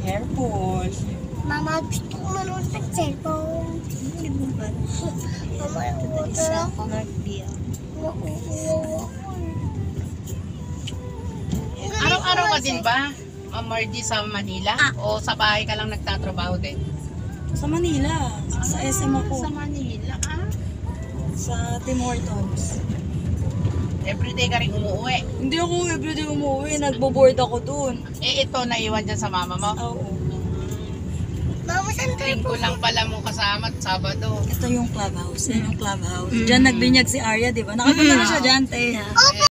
Careful. Mama, gusto ko manood ng cellphone. Mama, water ako. Nakukuha ako. Araw-araw ka din ba? Ma'am Margie sa Manila? O sa bahay ka lang nagtatrabaho din? Sa Manila. Sa SM ako. Sa Manila, ah. Sa Tim Hortons. Everyday ka rin umuwi. Hindi ako everyday umuwi. Nagbo-board ako dun. Eh, ito naiwan dyan sa mama mo. Oo. Mama, saan tayo Linggo lang pala mo kasama at Sabado. Ito yung clubhouse. Yan yung clubhouse. Diyan nagbinyag si Arya, di ba? Nakapunta na siya dyan, te. Opo,